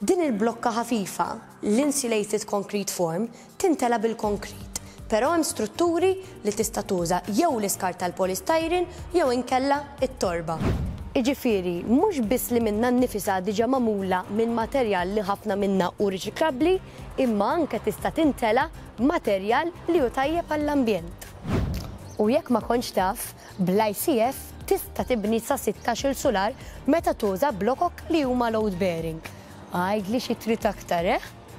Din il-blokka ħafifa, l-insulated concrete form, tintela bil-konkrit, però hemm strutturi li tista' tuża jew l-iskar tal-polystyrene jew inkella it-torba. Iġifieri, mhux biss li minnha nnifisha diġà magħmula minn materjal li ħafna minna hu riċiklabbli, imma anke tista' tintela' materjal li hu tajjeb għall-ambjent. U jekk ma kontx taf, bl-ICF tista' tibni sa sittax-il sular meta tuża blokok li huma load bearing. Għidli xi trid aktar, eh?